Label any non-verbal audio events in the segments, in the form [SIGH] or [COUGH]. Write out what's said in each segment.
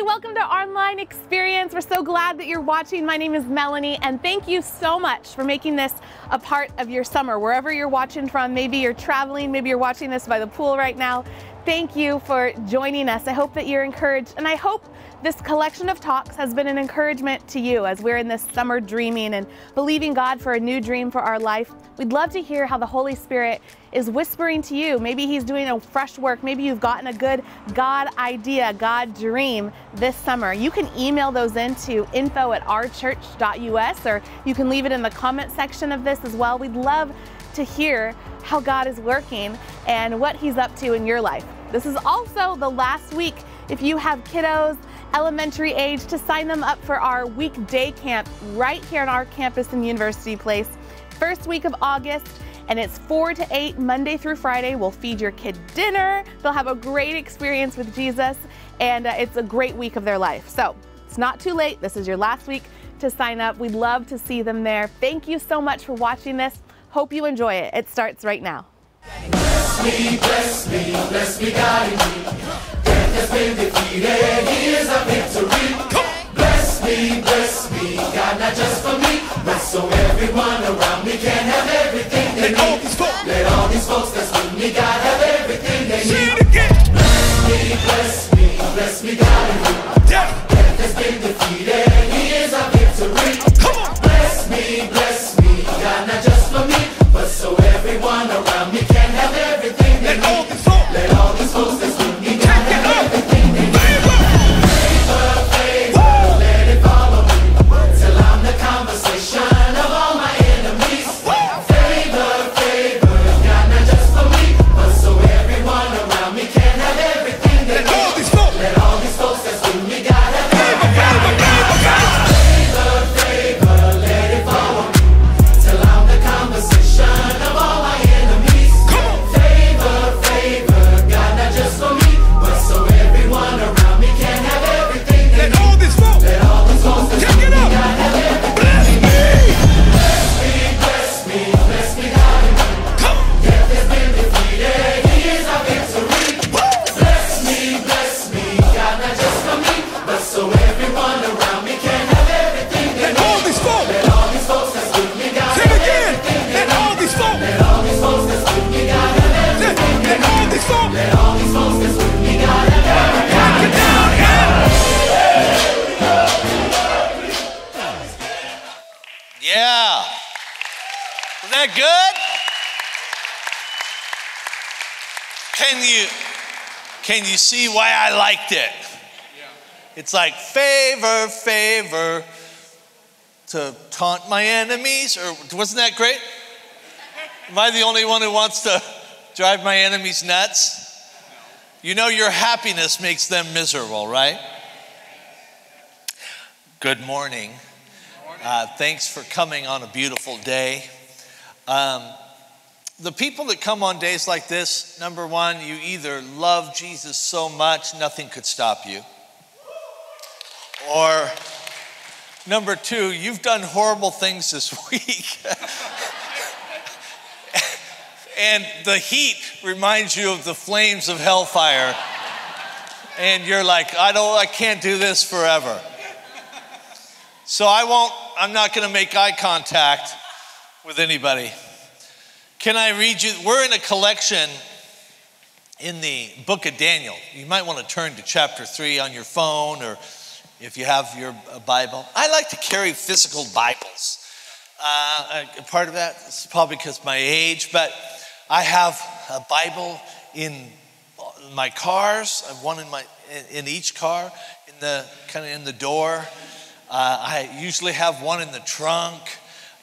Hey, welcome to Online Experience. We're so glad that you're watching. My name is Melanie, and thank you so much for making this a part of your summer. Wherever you're watching from, maybe you're traveling, maybe you're watching this by the pool right now. Thank you for joining us. I hope that you're encouraged, and I hope this collection of talks has been an encouragement to you as we're in this summer dreaming and believing God for a new dream for our life. We'd love to hear how the Holy Spirit is whispering to you. Maybe He's doing a fresh work. Maybe you've gotten a good God idea, God dream this summer. You can email those into info at ourchurch.us or you can leave it in the comment section of this as well. We'd love to hear how God is working and what He's up to in your life. This is also the last week if you have kiddos elementary age to sign them up for our weekday camp right here on our campus in University Place. First week of August, and it's 4 to 8 Monday through Friday. We'll feed your kid dinner. They'll have a great experience with Jesus, and uh, it's a great week of their life. So it's not too late. This is your last week to sign up. We'd love to see them there. Thank you so much for watching this. Hope you enjoy it. It starts right now. Bless me, bless me, bless me, God indeed. Death has been defeated, here's a victory. Bless me, bless me, God, not just for me, but so everyone around me can have everything they need. Let all these folks that's with me, God, have everything they need. Bless me, bless me, bless me, God indeed. Death. Death has been defeated, here's a victory. Bless not just for me, but so everyone around me can you see why I liked it? It's like favor, favor to taunt my enemies, or wasn't that great? Am I the only one who wants to drive my enemies nuts? You know, your happiness makes them miserable, right? Good morning. Uh, thanks for coming on a beautiful day. Um, the people that come on days like this, number one, you either love Jesus so much nothing could stop you, or number two, you've done horrible things this [LAUGHS] week. and the heat reminds you of the flames of hellfire. And you're like, I don't, I can't do this forever. So I won't, I'm not going to make eye contact with anybody. Can I read you? We're in a collection in the book of Daniel. You might want to turn to chapter three on your phone or if you have your uh, Bible. I like to carry physical Bibles. Uh, uh, part of that is probably because my age, but I have a Bible in my cars. I have one in my in each car, in the kind of in the door. Uh, I usually have one in the trunk.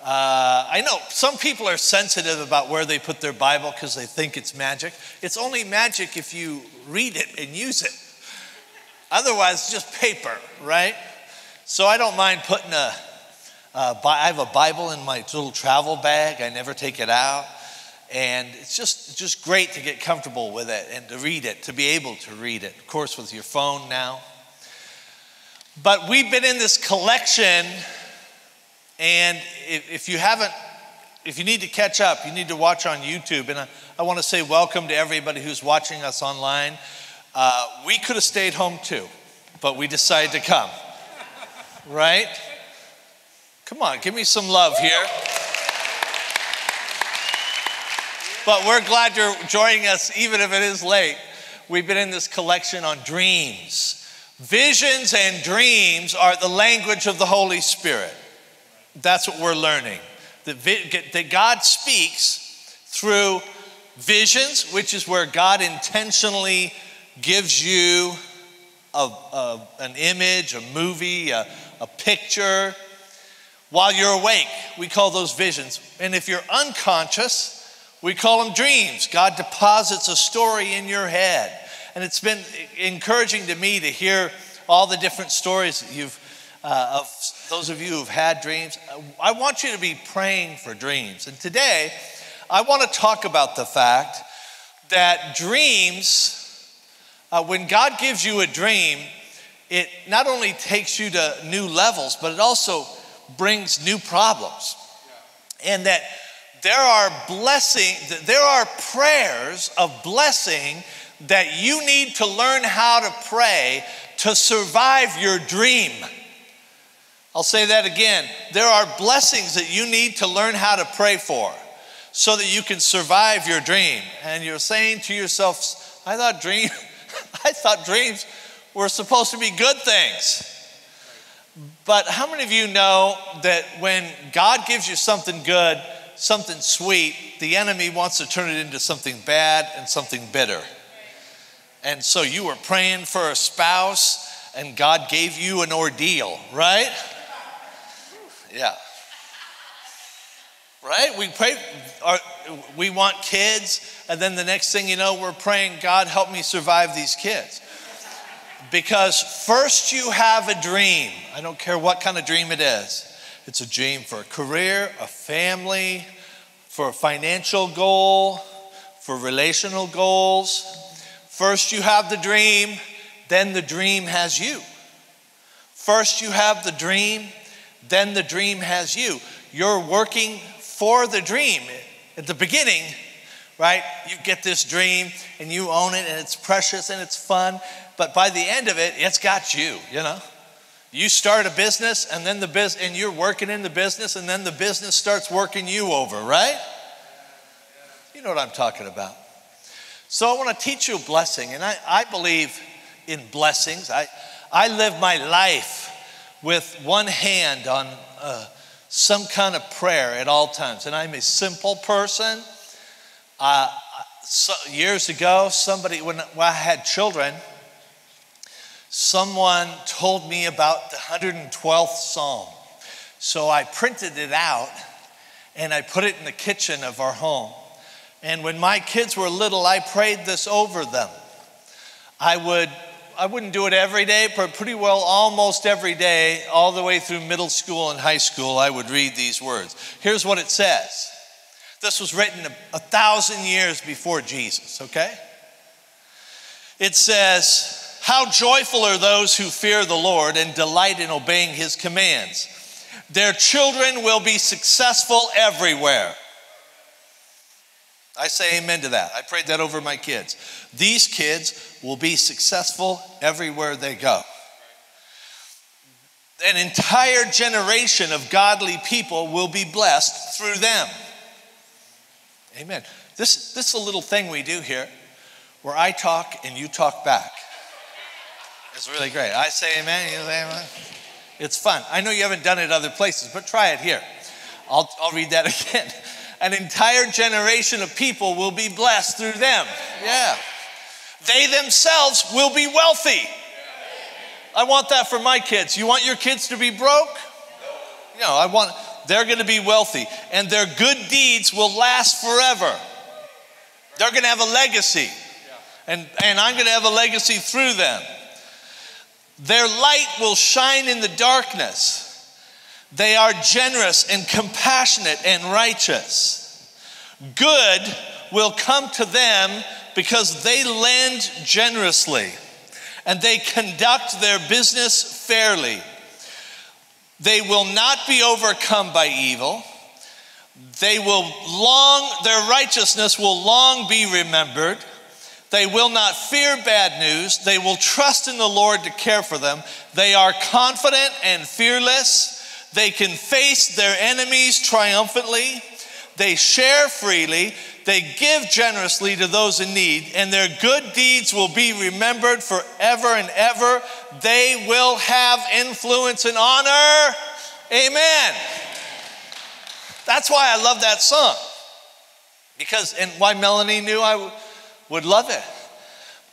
Uh, I know some people are sensitive about where they put their Bible because they think it's magic. It's only magic if you read it and use it. Otherwise, it's just paper, right? So I don't mind putting a, I have a Bible in my little travel bag. I never take it out. And it's just, just great to get comfortable with it and to read it, to be able to read it. Of course, with your phone now. But we've been in this collection, and if, if you haven't, if you need to catch up, you need to watch on YouTube. And I, I want to say welcome to everybody who's watching us online. Uh, we could have stayed home too. but we decided to come. Right? Come on, give me some love here. But we're glad you're joining us, even if it is late. We've been in this collection on dreams. Visions and dreams are the language of the Holy Spirit. That's what we're learning. That, God speaks through visions, which is where God intentionally gives you a, a, an image, a movie, a, a picture. While you're awake, we call those visions. And if you're unconscious, we call them dreams. God deposits a story in your head. And it's been encouraging to me to hear all the different stories you've, uh, of those of you who've had dreams. I want you to be praying for dreams. And today, I want to talk about the fact that dreams, uh, when God gives you a dream, it not only takes you to new levels, but it also brings new problems. And that there are blessing, there are prayers of blessing that you need to learn how to pray to survive your dream. I'll say that again. There are blessings that you need to learn how to pray for so that you can survive your dream. And you're saying to yourself, I thought dream [LAUGHS] I thought dreams were supposed to be good things. But how many of you know that when God gives you something good, something sweet, the enemy wants to turn it into something bad and something bitter. And so you were praying for a spouse and God gave you an ordeal, right? Yeah. Right? We pray, our, we want kids, and then the next thing you know, we're praying, God, help me survive these kids. Because first you have a dream. I don't care what kind of dream it is. It's a dream for a career, a family, for a financial goal, for relational goals. First, you have the dream, then the dream has you. First, you have the dream, then the dream has you. You're working for the dream. At the beginning, right, you get this dream and you own it and it's precious and it's fun, but by the end of it, it's got you, you know? You start a business and then the business, and you're working in the business and then the business starts working you over, right? You know what I'm talking about. So I want to teach you a blessing, and I, I believe in blessings. I, I live my life with one hand on uh, some kind of prayer at all times, and I'm a simple person. Uh, so years ago, somebody, when, when I had children, someone told me about the 112th Psalm. So I printed it out and I put it in the kitchen of our home. And when my kids were little, I prayed this over them. I would I wouldn't do it every day, but pretty well almost every day, all the way through middle school and high school, I would read these words. Here's what it says. This was written a, a thousand years before Jesus, okay? It says, how joyful are those who fear the Lord and delight in obeying his commands. Their children will be successful everywhere. I say amen to that. I prayed that over my kids. These kids will be successful everywhere they go. An entire generation of godly people will be blessed through them. Amen. This, this is a little thing we do here where I talk and you talk back. It's really great. I say amen, you say amen. It's fun. I know you haven't done it other places, but try it here. I'll, I'll read that [LAUGHS] again. An entire generation of people will be blessed through them. Yeah. They themselves will be wealthy. I want that for my kids. You want your kids to be broke? No, I want, they're going to be wealthy and their good deeds will last forever. They're going to have a legacy. And, and I'm going to have a legacy through them. Their light will shine in the darkness. They are generous and compassionate and righteous. Good will come to them because they lend generously and they conduct their business fairly. They will not be overcome by evil. They will long, their righteousness will long be remembered. They will not fear bad news. They will trust in the Lord to care for them. They are confident and fearless. They can face their enemies triumphantly. They share freely. They give generously to those in need, and their good deeds will be remembered forever and ever. They will have influence and honor. Amen. That's why I love that song. Because, and why Melanie knew I would love it.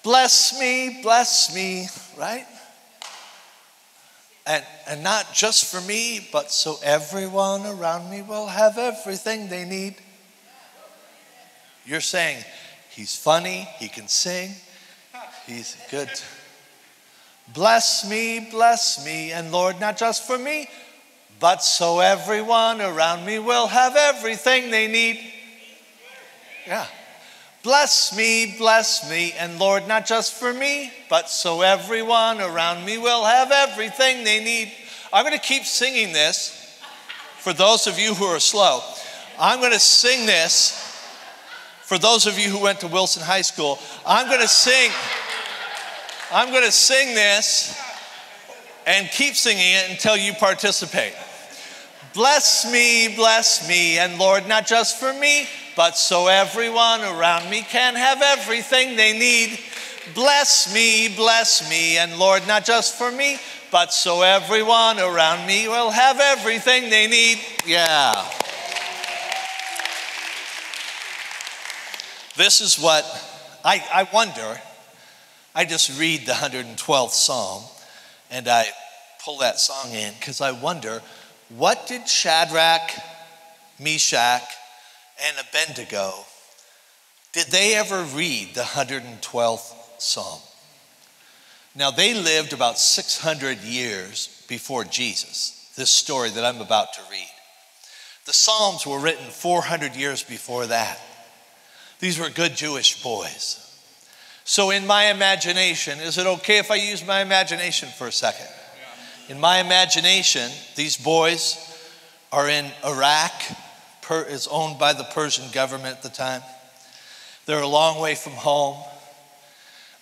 Bless me, bless me, right? And, and not just for me, but so everyone around me will have everything they need. You're saying, he's funny, he can sing, he's good. Bless me, bless me, and Lord, not just for me, but so everyone around me will have everything they need. Yeah. Bless me, bless me, and Lord, not just for me, but so everyone around me will have everything they need. I'm going to keep singing this for those of you who are slow. I'm going to sing this for those of you who went to Wilson High School. I'm going to sing. I'm going to sing this and keep singing it until you participate. Bless me, bless me, and Lord, not just for me, but so everyone around me can have everything they need. Bless me, bless me, and Lord, not just for me, but so everyone around me will have everything they need. Yeah. This is what I, I wonder. I just read the 112th Psalm and I pull that song in because I wonder what did Shadrach, Meshach, and Abednego, did they ever read the 112th Psalm? Now, they lived about 600 years before Jesus, this story that I'm about to read. The Psalms were written 400 years before that. These were good Jewish boys. So, in my imagination, is it okay if I use my imagination for a second? In my imagination, these boys are in Iraq, is owned by the Persian government at the time. They're a long way from home.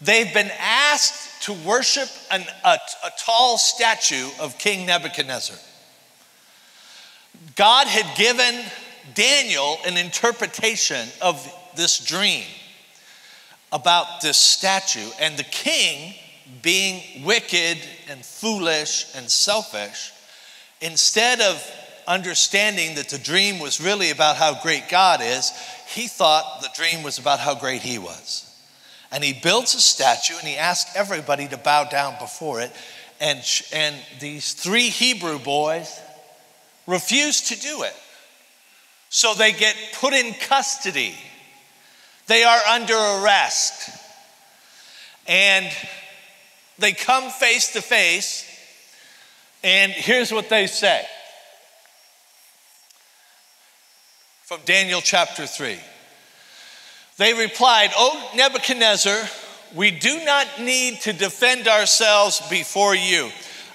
They've been asked to worship an, a, a tall statue of King Nebuchadnezzar. God had given Daniel an interpretation of this dream about this statue, and the king, being wicked and foolish and selfish, instead of understanding that the dream was really about how great God is, he thought the dream was about how great he was. And he builds a statue and he asks everybody to bow down before it. And, and these three Hebrew boys refuse to do it. So they get put in custody. They are under arrest. And they come face to face. And here's what they say from Daniel chapter 3. They replied, O Nebuchadnezzar, we do not need to defend ourselves before you.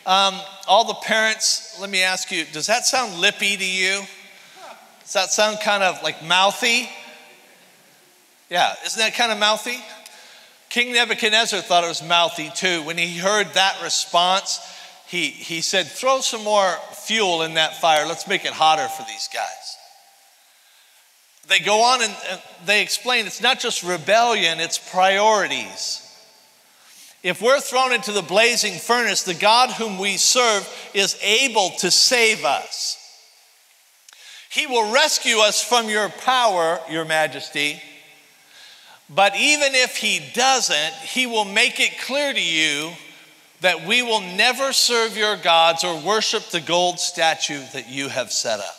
Um, all the parents, let me ask you, does that sound lippy to you? Does that sound kind of like mouthy? Yeah, isn't that kind of mouthy? King Nebuchadnezzar thought it was mouthy too. When he heard that response, he, he said, Throw some more fuel in that fire. Let's make it hotter for these guys. They go on and they explain it's not just rebellion, it's priorities. If we're thrown into the blazing furnace, the God whom we serve is able to save us. He will rescue us from your power, your majesty. But even if he doesn't, he will make it clear to you that we will never serve your gods or worship the gold statue that you have set up.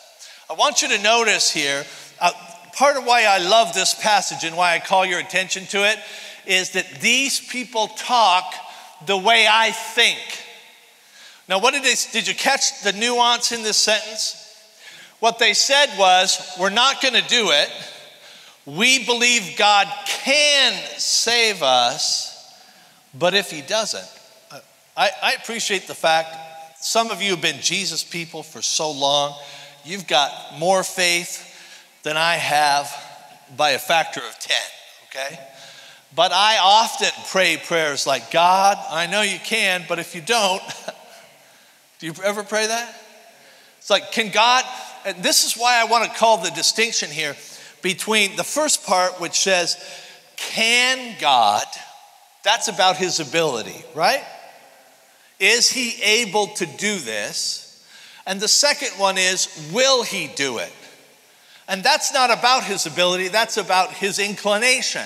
I want you to notice here, uh, part of why I love this passage and why I call your attention to it is that these people talk the way I think. Now, what did they, did you catch the nuance in this sentence? What they said was, we're not going to do it. We believe God can save us, but if He doesn't, I, I, appreciate the fact some of you have been Jesus people for so long. You've got more faith than I have by a factor of 10, okay? But I often pray prayers like, God, I know you can, but if you don't, [LAUGHS] do you ever pray that? It's like, can God, and this is why I want to call the distinction here between the first part, which says, can God, that's about his ability, right? Is he able to do this? And the second one is, will he do it? And that's not about his ability, that's about his inclination.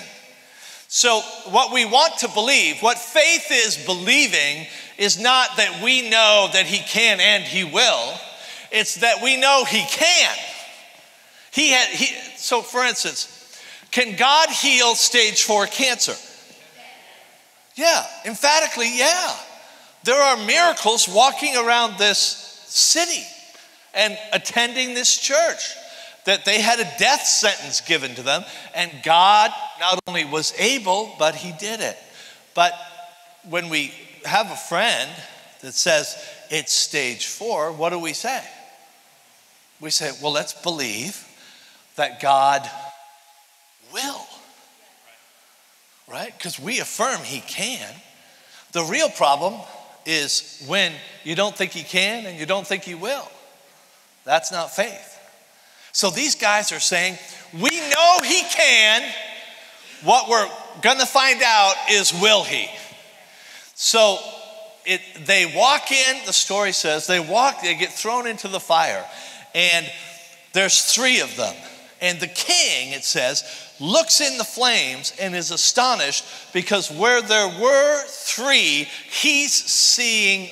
So, what we want to believe, what faith is believing, is not that we know that he can and he will, it's that we know he can. He had, he, so, for instance, can God heal stage four cancer? Yeah, emphatically, yeah. There are miracles walking around this city and attending this church that they had a death sentence given to them, and God not only was able, but He did it. But when we have a friend that says it's stage four, what do we say? We say, well, let's believe that God will, right? Because we affirm He can. The real problem is when you don't think He can and you don't think He will. That's not faith. So these guys are saying, We know he can. What we're going to find out is, will he? So it, they walk in, the story says, they walk, they get thrown into the fire. And there's three of them. And the king, it says, looks in the flames and is astonished because where there were three, he's seeing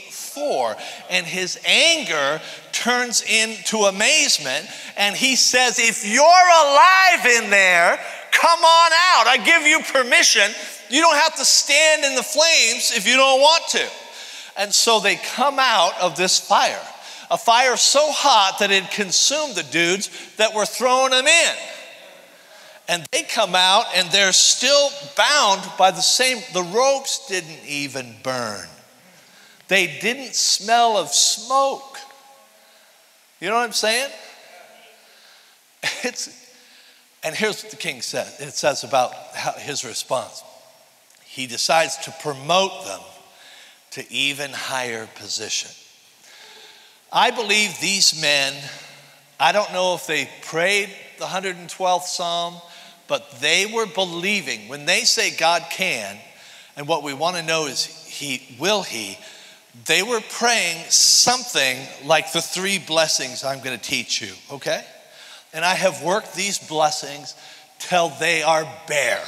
And his anger turns into amazement. And he says, If you're alive in there, come on out. I give you permission. You don't have to stand in the flames if you don't want to. And so they come out of this fire, a fire so hot that it consumed the dudes that were throwing them in. And they come out and they're still bound by the same, the ropes didn't even burn. They didn't smell of smoke. You know what I'm saying? [LAUGHS] It's, and here's what the king says it says about how, his response. He decides to promote them to even higher position. I believe these men, I don't know if they prayed the 112th Psalm, but they were believing when they say God can, and what we want to know is He will He, they were praying something like the three blessings I'm going to teach you, okay? And I have worked these blessings till they are bare.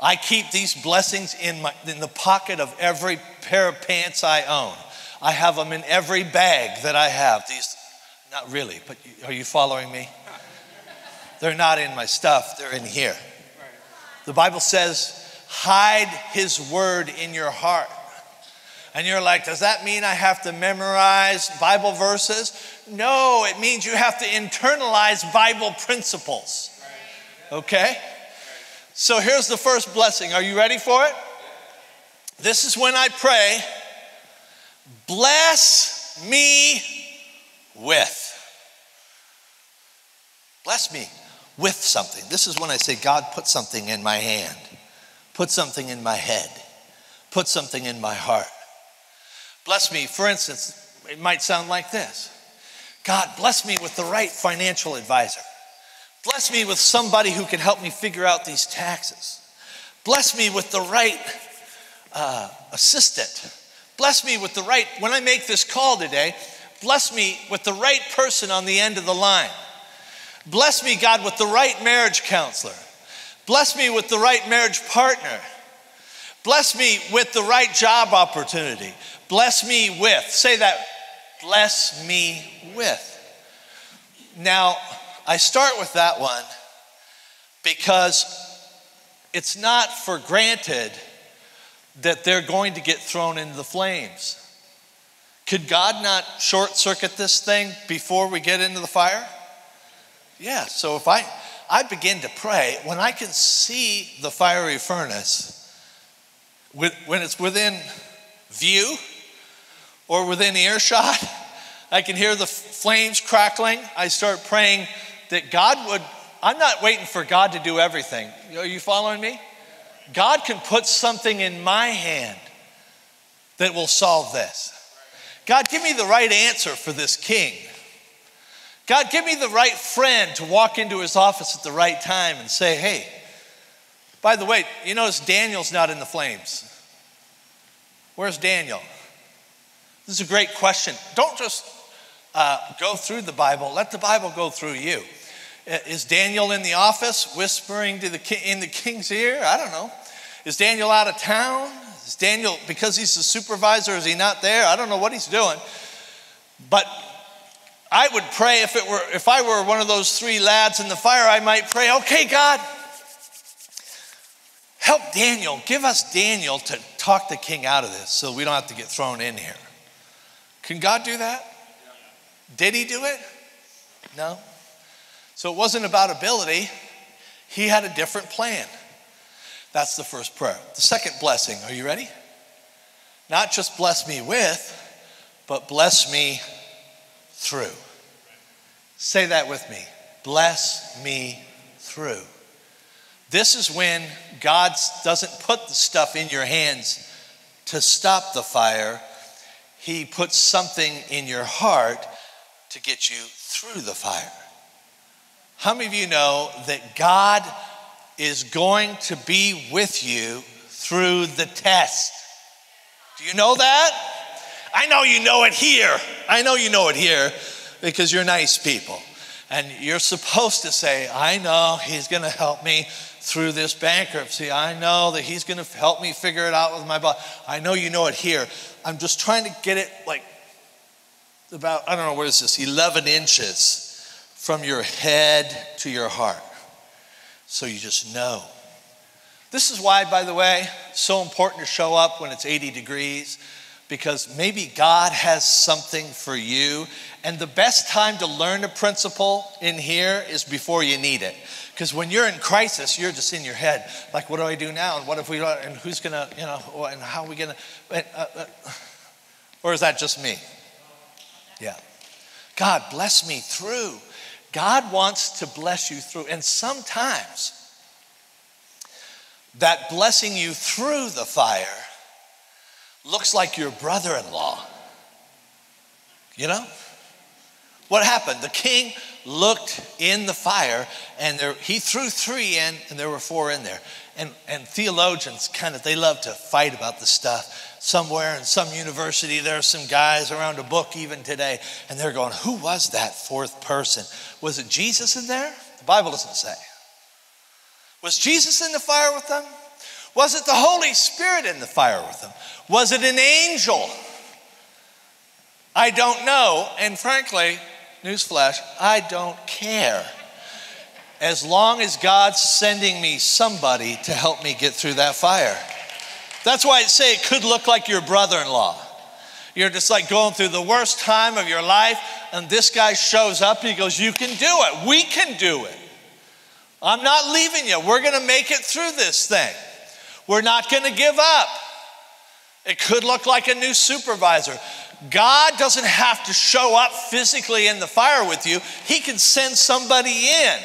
I keep these blessings in, my, in the pocket of every pair of pants I own. I have them in every bag that I have. These, not really, but are you following me? [LAUGHS] They're not in my stuff, they're in here. The Bible says, hide his word in your heart and you're like, does that mean I have to memorize Bible verses? No, it means you have to internalize Bible principles. Okay? So here's the first blessing. Are you ready for it? This is when I pray, bless me with. Bless me with something. This is when I say, God, put something in my hand, put something in my head, put something in my heart. Bless me, for instance, it might sound like this God, bless me with the right financial advisor. Bless me with somebody who can help me figure out these taxes. Bless me with the right uh, assistant. Bless me with the right, when I make this call today, bless me with the right person on the end of the line. Bless me, God, with the right marriage counselor. Bless me with the right marriage partner. Bless me with the right job opportunity. Bless me with. Say that. Bless me with. Now, I start with that one because it's not for granted that they're going to get thrown into the flames. Could God not short circuit this thing before we get into the fire? Yeah, so if I I begin to pray, when I can see the fiery furnace, when it's within view or within earshot, I can hear the flames crackling. I start praying that God would, I'm not waiting for God to do everything. Are you following me? God can put something in my hand that will solve this. God, give me the right answer for this king. God, give me the right friend to walk into his office at the right time and say, hey, by the way, you notice Daniel's not in the flames. Where's Daniel? This is a great question. Don't just uh, go through the Bible, let the Bible go through you. Is Daniel in the office whispering to the in the king's ear? I don't know. Is Daniel out of town? Is Daniel, because he's the supervisor, is he not there? I don't know what he's doing. But I would pray if it were if I were one of those three lads in the fire, I might pray, okay, God, help Daniel. Give us Daniel to talk the king out of this so we don't have to get thrown in here. Can God do that? Did he do it? No. So it wasn't about ability, he had a different plan. That's the first prayer. The second blessing, are you ready? Not just bless me with, but bless me through. Say that with me. Bless me through. This is when God doesn't put the stuff in your hands to stop the fire, He puts something in your heart to get you through the fire. How many of you know that God is going to be with you through the test? Do you know that? I know you know it here. I know you know it here because you're nice people. And you're supposed to say, I know he's going to help me through this bankruptcy. I know that he's going to help me figure it out with my boss. I know you know it here. I'm just trying to get it like about, I don't know, what is this, 11 inches from your head to your heart. So you just know. This is why, by the way, it's so important to show up when it's 80 degrees because maybe God has something for you. And the best time to learn a principle in here is before you need it. Because when you're in crisis, you're just in your head, like, what do I do now? And what if we don't, and who's gonna, you know, and how are we gonna, and, uh, uh, or is that just me? Yeah. God, bless me through. God wants to bless you through. And sometimes that blessing you through the fire looks like your brother in law. You know? What happened? The king looked in the fire and there, he threw three in and there were four in there. And, and theologians kind of, they love to fight about the stuff. Somewhere in some university, there are some guys around a book even today, and they're going, Who was that fourth person? Was it Jesus in there? The Bible doesn't say. Was Jesus in the fire with them? Was it the Holy Spirit in the fire with them? Was it an angel? I don't know. And frankly, newsflash, I don't care. As long as God's sending me somebody to help me get through that fire. That's why I say it could look like your brother in law. You're just like going through the worst time of your life, and this guy shows up. He goes, You can do it. We can do it. I'm not leaving you. We're going to make it through this thing. We're not going to give up. It could look like a new supervisor. God doesn't have to show up physically in the fire with you, He can send somebody in.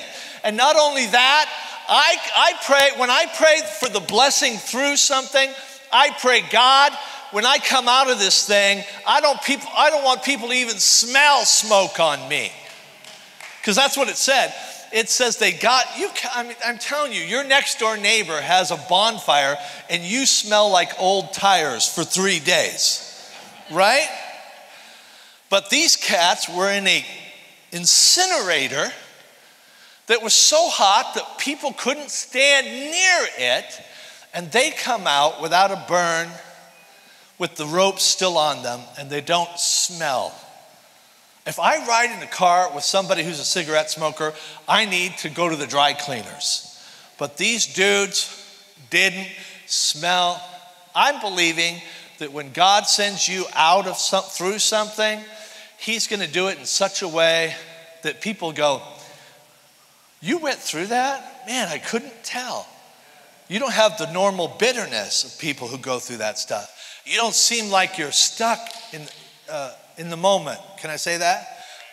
And not only that, I, I pray, when I pray for the blessing through something, I pray, God, when I come out of this thing, I don't, people, I don't want people to even smell smoke on me. Because that's what it said it says they got you. I mean, I'm telling you, your next door neighbor has a bonfire and you smell like old tires for three days, right? But these cats were in a incinerator that was so hot that people couldn't stand near it, and they come out without a burn, with the ropes still on them, and they don't smell. If I ride in a car with somebody who's a cigarette smoker, I need to go to the dry cleaners. But these dudes didn't smell. I'm believing that when God sends you out of some, through something, He's going to do it in such a way that people go, "You went through that, man! I couldn't tell." You don't have the normal bitterness of people who go through that stuff. You don't seem like you're stuck in. Uh, in the moment. Can I say that?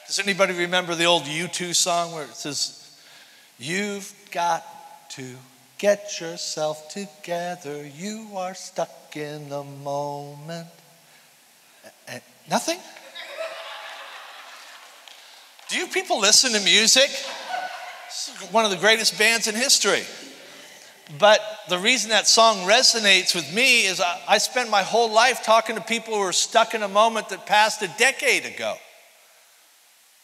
Does anybody remember the old U2 song where it says, You've got to Get yourself together. You are stuck in the moment. And nothing? Do you people listen to music? This is one of the greatest bands in history. But the reason that song resonates with me is I, I spend my whole life talking to people who are stuck in a moment that passed a decade ago.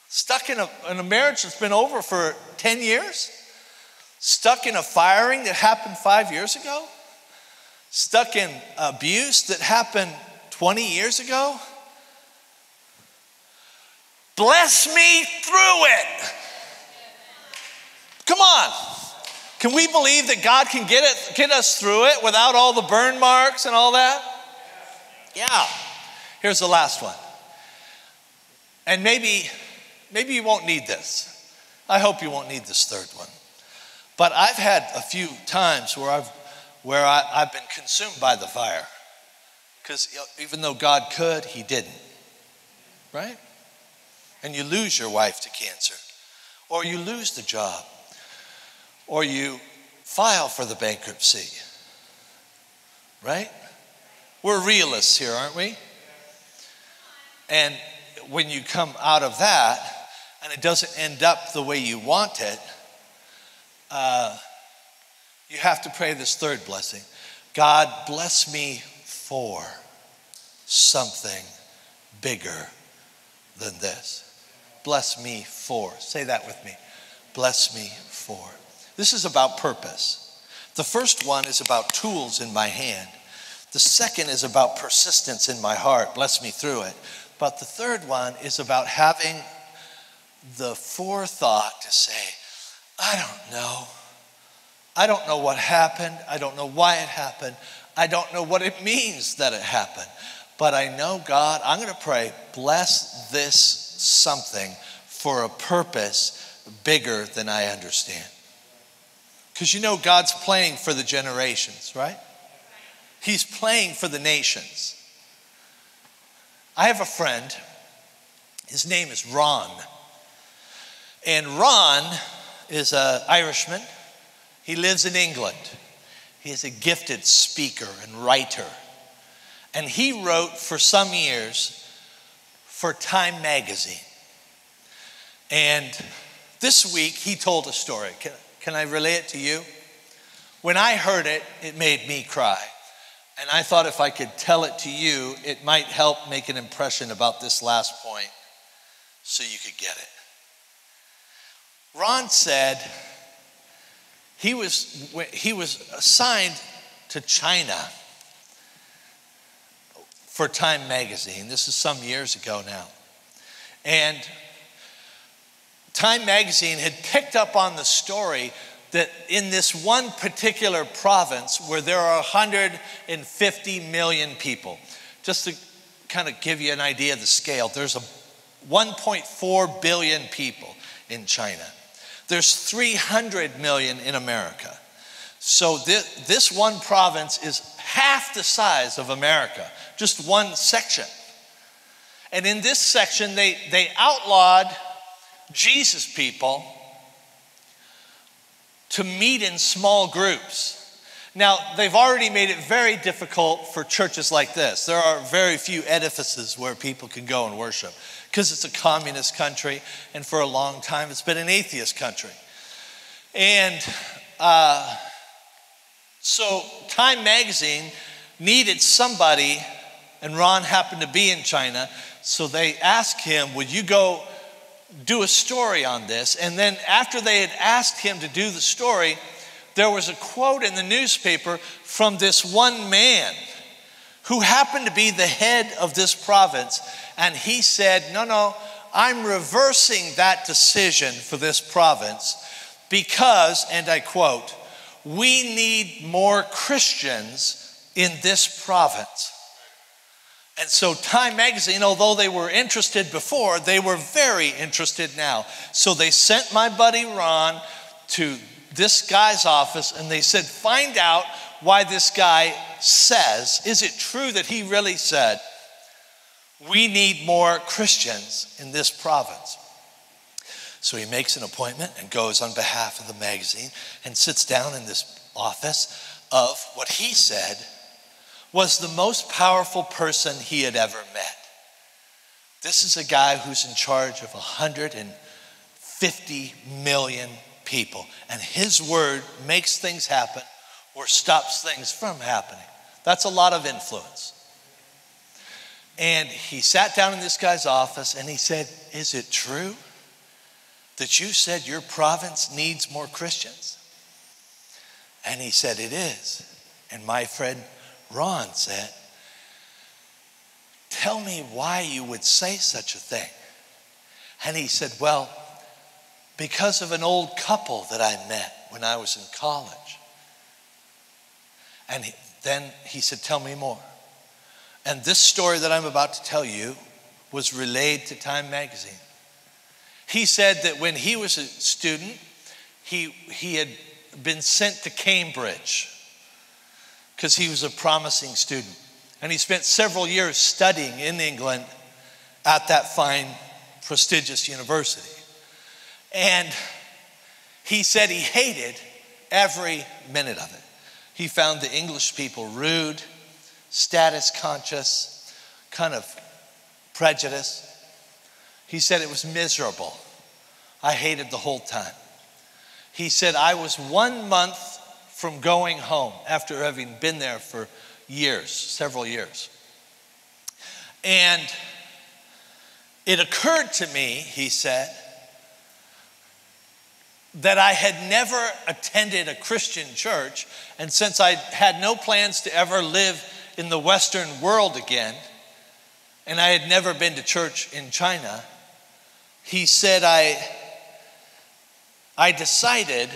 Stuck in a, in a marriage that's been over for 10 years stuck in a firing that happened five years ago, stuck in abuse that happened 20 years ago. Bless me through it. Come on. Can we believe that God can get it get us through it without all the burn marks and all that? Yeah. Here's the last one. And maybe maybe you won't need this. I hope you won't need this third one. But I've had a few times where I've, where I, have been consumed by the fire. Because even though God could, He didn't. Right? And you lose your wife to cancer, or you lose the job, or you file for the bankruptcy. Right? We're realists here, aren't we? And when you come out of that and it doesn't end up the way you want it, uh, you have to pray this third blessing God, bless me for something bigger than this. Bless me for. Say that with me. Bless me for. This is about purpose. The first one is about tools in my hand. The second is about persistence in my heart. Bless me through it. But the third one is about having the forethought to say, I don't know. I don't know what happened. I don't know why it happened. I don't know what it means that it happened. But I know, God, I'm going to pray, bless this something for a purpose bigger than I understand. Because you know, God's playing for the generations, right? He's playing for the nations. I have a friend, his name is Ron. And Ron is an Irishman. He lives in England. He is a gifted speaker and writer. And he wrote for some years for Time magazine. And this week he told a story. Can, I relay it to you? When I heard it, it made me cry. And I thought if I could tell it to you, it might help make an impression about this last point so you could get it. Ron said he was, he was assigned to China for Time magazine. This is some years ago now. And Time magazine had picked up on the story that in this one particular province where there are 150 million people, just to kind of give you an idea of the scale, there's a 1.4 billion people in China. There's 300 million in America. So this, this one province is half the size of America, just one section. And in this section, they, they outlawed Jesus people to meet in small groups. Now, they've already made it very difficult for churches like this. There are very few edifices where people can go and worship because it's a communist country, and for a long time it's been an atheist country. And uh, so Time Magazine needed somebody, and Ron happened to be in China, so they asked him, Would you go do a story on this? And then after they had asked him to do the story, there was a quote in the newspaper from this one man who happened to be the head of this province. And he said, No, no, I'm reversing that decision for this province because, and I quote, we need more Christians in this province. And so, Time Magazine, although they were interested before, they were very interested now. So, they sent my buddy Ron to this guy's office and they said, Find out why this guy says, is it true that he really said, we need more Christians in this province? So he makes an appointment and goes on behalf of the magazine and sits down in this office of what he said was the most powerful person he had ever met. This is a guy who's in charge of 150 million people, and his word makes things happen or stops things from happening. That's a lot of influence. And he sat down in this guy's office and he said, Is it true that you said your province needs more Christians? And he said, It is. And my friend Ron said, Tell me why you would say such a thing. And he said, Well, because of an old couple that I met when I was in college. And he, then he said, Tell me more. And this story that I'm about to tell you was relayed to Time magazine. He said that when he was a student, he, he had been sent to Cambridge because he was a promising student. And he spent several years studying in England at that fine, prestigious university. And he said he hated every minute of it. He found the English people rude, status conscious, kind of prejudiced. He said it was miserable. I hated the whole time. He said, I was one month from going home after having been there for years, several years. And it occurred to me, he said, that I had never attended a Christian church, and since I had no plans to ever live in the Western world again, and I had never been to church in China, he said, I, I decided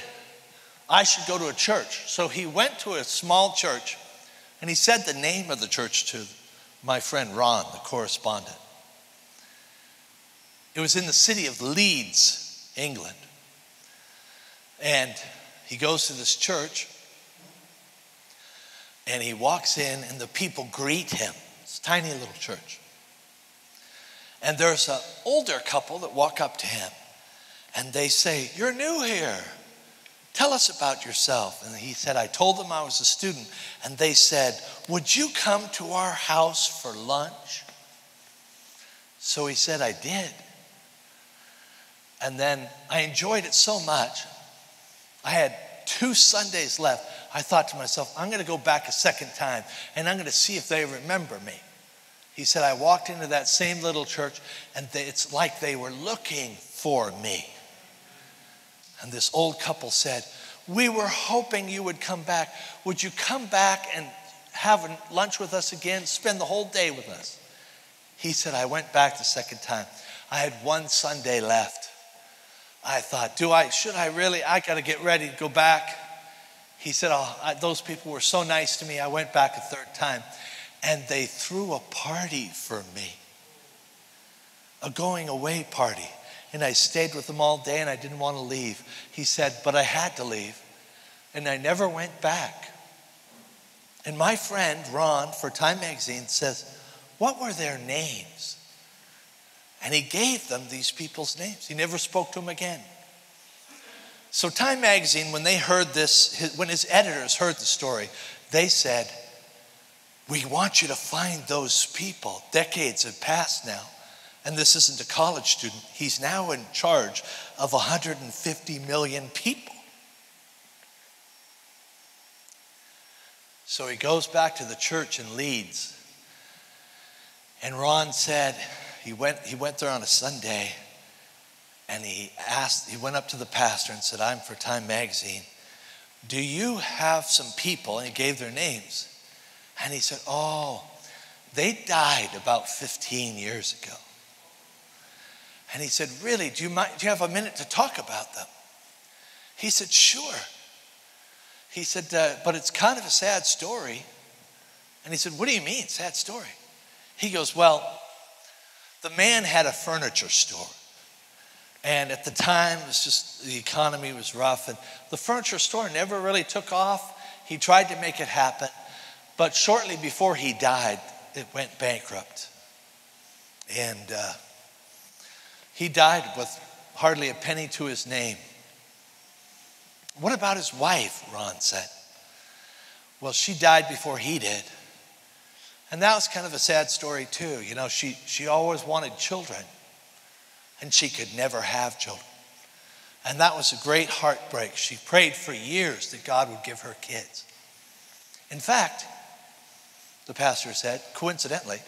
I should go to a church. So he went to a small church and he said the name of the church to my friend Ron, the correspondent. It was in the city of Leeds, England. And he goes to this church and he walks in, and the people greet him. It's a tiny little church. And there's an older couple that walk up to him and they say, You're new here. Tell us about yourself. And he said, I told them I was a student. And they said, Would you come to our house for lunch? So he said, I did. And then I enjoyed it so much. I had two Sundays left. I thought to myself, I'm going to go back a second time and I'm going to see if they remember me. He said, I walked into that same little church and they, it's like they were looking for me. And this old couple said, We were hoping you would come back. Would you come back and have lunch with us again? Spend the whole day with us. He said, I went back the second time. I had one Sunday left. I thought, do I, should I really? I got to get ready to go back. He said, oh, I, those people were so nice to me. I went back a third time and they threw a party for me, a going away party and I stayed with him all day and I didn't want to leave. He said, But I had to leave. And I never went back. And my friend, Ron, for Time Magazine, says, What were their names? And he gave them these people's names. He never spoke to them again. So, Time Magazine, when they heard this, when his editors heard the story, they said, We want you to find those people. Decades have passed now and this isn't a college student, he's now in charge of 150 million people. So he goes back to the church in Leeds. And Ron said he went, he went there on a Sunday and he asked, he went up to the pastor and said, I'm for Time Magazine. Do you have some people? And he gave their names. And he said, Oh, they died about 15 years ago. And he said, Really, do you, mind, do you have a minute to talk about them? He said, Sure. He said, uh, But it's kind of a sad story. And he said, What do you mean, sad story? He goes, Well, the man had a furniture store. And at the time, it was just the economy was rough, and the furniture store never really took off. He tried to make it happen, but shortly before he died, it went bankrupt. And uh, he died with hardly a penny to his name. What about his wife? Ron said. Well, she died before he did. And that was kind of a sad story, too. You know, she, she always wanted children, and she could never have children. And that was a great heartbreak. She prayed for years that God would give her kids. In fact, the pastor said, coincidentally,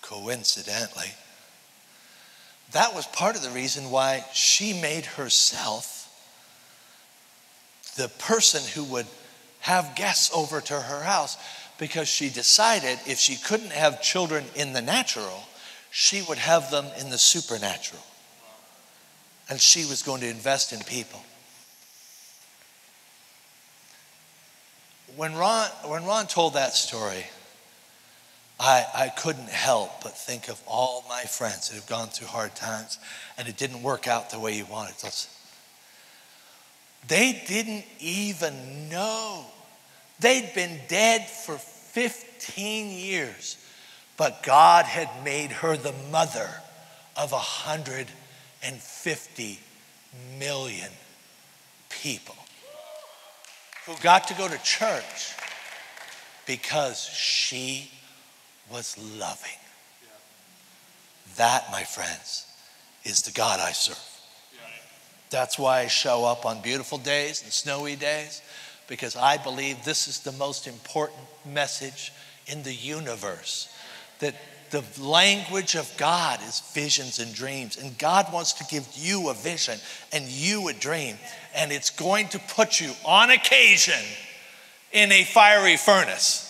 coincidentally, that was part of the reason why she made herself the person who would have guests over to her house because she decided if she couldn't have children in the natural, she would have them in the supernatural. And she was going to invest in people. When Ron, when Ron told that story, I, I couldn't help but think of all my friends that have gone through hard times and it didn't work out the way you wanted. They didn't even know. They'd been dead for 15 years, but God had made her the mother of 150 million people who got to go to church because she was loving. That, my friends, is the God I serve. That's why I show up on beautiful days and snowy days, because I believe this is the most important message in the universe. That the language of God is visions and dreams. And God wants to give you a vision and you a dream. And it's going to put you on occasion in a fiery furnace.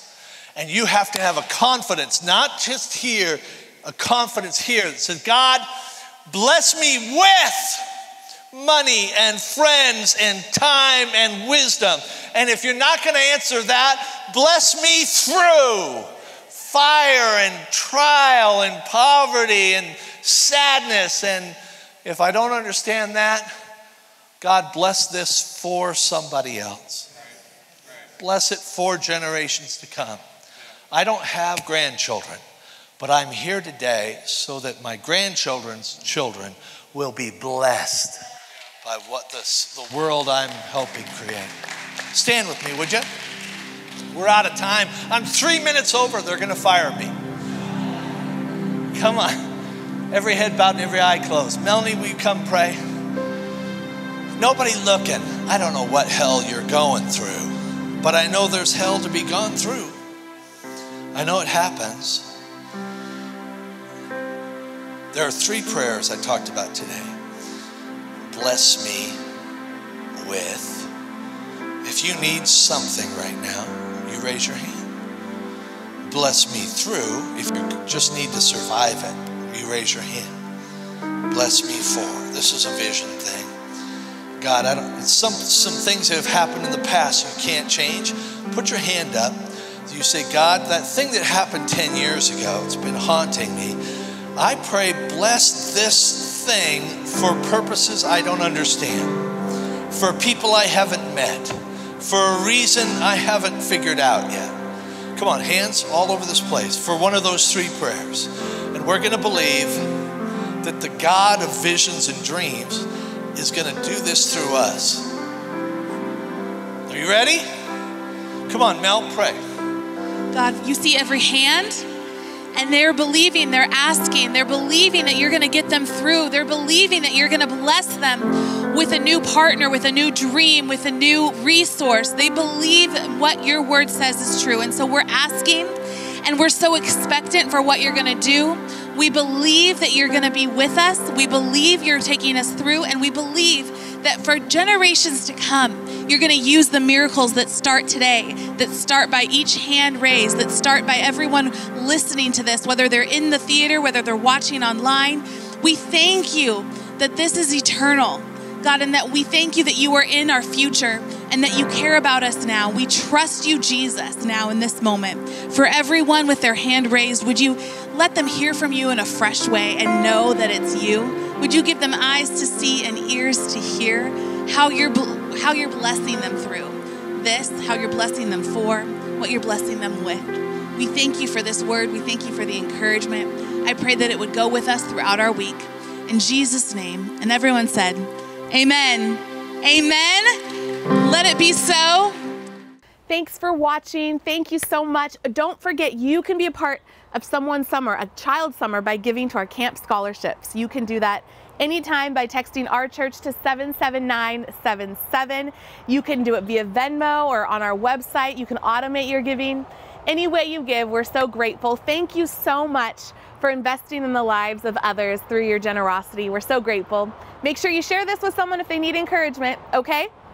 And you have to have a confidence, not just here, a confidence here that says, God, bless me with money and friends and time and wisdom. And if you're not going to answer that, bless me through fire and trial and poverty and sadness. And if I don't understand that, God bless this for somebody else. Bless it for generations to come. I don't have grandchildren, but I'm here today so that my grandchildren's children will be blessed by what this, the world I'm helping create. Stand with me, would you? We're out of time. I'm three minutes over. They're going to fire me. Come on. Every head bowed and every eye closed. Melanie, will you come pray? Nobody looking. I don't know what hell you're going through, but I know there's hell to be gone through. I know it happens. There are three prayers I talked about today bless me with. If you need something right now, you raise your hand. Bless me through. If you just need to survive it, you raise your hand. Bless me for. This is a vision thing. God, I don't. Some some things that have happened in the past you can't change. Put your hand up. You say, God, that thing that happened 10 years ago, it's been haunting me. I pray, bless this thing for purposes I don't understand, for people I haven't met, for a reason I haven't figured out yet. Come on, hands all over this place for one of those three prayers. And we're going to believe that the God of visions and dreams is going to do this through us. Are you ready? Come on, Mel, pray. God, you see every hand and they're believing, they're asking, they're believing that you're going to get them through. They're believing that you're going to bless them with a new partner, with a new dream, with a new resource. They believe what your word says is true. And so we're asking and we're so expectant for what you're going to do. We believe that you're going to be with us. We believe you're taking us through, and we believe that for generations to come, you're going to use the miracles that start today, that start by each hand raised, that start by everyone listening to this, whether they're in the theater, whether they're watching online. We thank you that this is eternal, God, and that we thank you that you are in our future and that you care about us now. We trust you, Jesus, now in this moment. For everyone with their hand raised, would you let them hear from you in a fresh way and know that it's you? Would you give them eyes to see and ears to hear how you're how you're blessing them through this, how you're blessing them for, what you're blessing them with. We thank you for this word. We thank you for the encouragement. I pray that it would go with us throughout our week. In Jesus' name. And everyone said, Amen. Amen. Let it be so. Thanks for watching. Thank you so much. Don't forget, you can be a part of someone's summer, a child's summer, by giving to our camp scholarships. You can do that anytime by texting our church to 77977. You can do it via Venmo or on our website. You can automate your giving. Any way you give, we're so grateful. Thank you so much for investing in the lives of others through your generosity. We're so grateful. Make sure you share this with someone if they need encouragement, okay?